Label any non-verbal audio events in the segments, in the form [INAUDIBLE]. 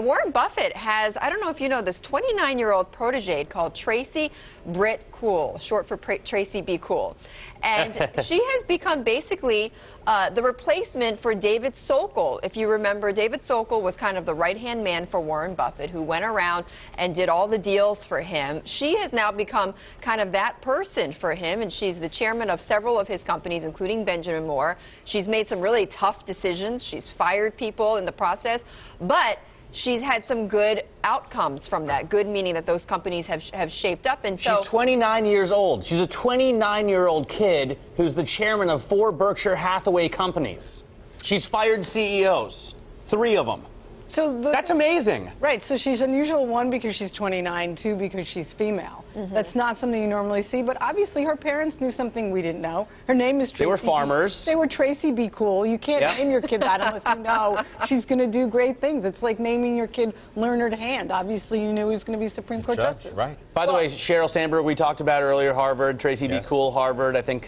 Warren Buffett has, I don't know if you know, this 29-year-old protege called Tracy Britt Cool, short for pra Tracy B. Cool. And [LAUGHS] she has become basically uh, the replacement for David Sokol. If you remember, David Sokol was kind of the right-hand man for Warren Buffett who went around and did all the deals for him. She has now become kind of that person for him, and she's the chairman of several of his companies, including Benjamin Moore. She's made some really tough decisions. She's fired people in the process, but she's had some good outcomes from that. Good meaning that those companies have have shaped up. And so she's 29 years old. She's a 29-year-old kid who's the chairman of four Berkshire Hathaway companies. She's fired CEOs, three of them. So the, that's amazing. Right. So she's unusual one because she's 29, two because she's female. Mm -hmm. That's not something you normally see. But obviously her parents knew something we didn't know. Her name is Tracy. They were farmers. B. They were Tracy Be Cool. You can't yeah. name your kid that unless you know [LAUGHS] she's going to do great things. It's like naming your kid Learned Hand. Obviously you knew he was going to be Supreme Court Judge, Justice. Right. By the way, Sheryl Sandberg we talked about earlier, Harvard. Tracy yes. Be Cool, Harvard. I think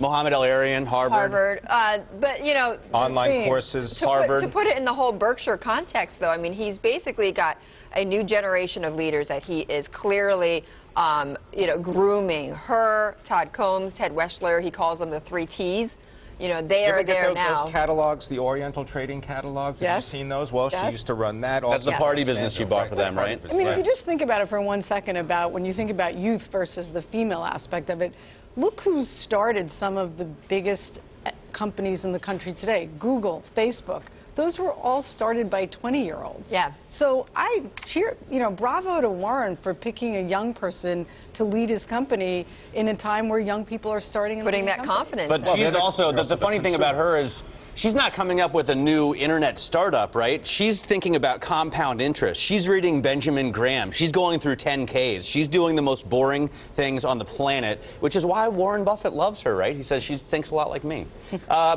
Mohamed El-Erian, Harvard. Harvard. Uh, but, you know... Online courses, to Harvard. Put, to put it in the whole Berkshire context, though, I mean, he's basically got a new generation of leaders that he is clearly, um, you know, grooming. Her, Todd Combs, Ted Weschler, he calls them the three T's. You know, they you are there those, now. Those catalogs, the Oriental Trading catalogs, yes. have you seen those? Well, yes. she used to run that. That's the party business you bought for them, right? I mean, if you just think about it for one second about when you think about youth versus the female aspect of it, Look who's started some of the biggest companies in the country today, Google, Facebook. Those were all started by 20-year-olds. Yeah. So I cheer, you know, bravo to Warren for picking a young person to lead his company in a time where young people are starting and Putting that company. confidence. But well, she's also, the, the funny thing about her is she's not coming up with a new internet startup, right? She's thinking about compound interest. She's reading Benjamin Graham. She's going through 10Ks. She's doing the most boring things on the planet, which is why Warren Buffett loves her, right? He says she thinks a lot like me. [LAUGHS] Uh,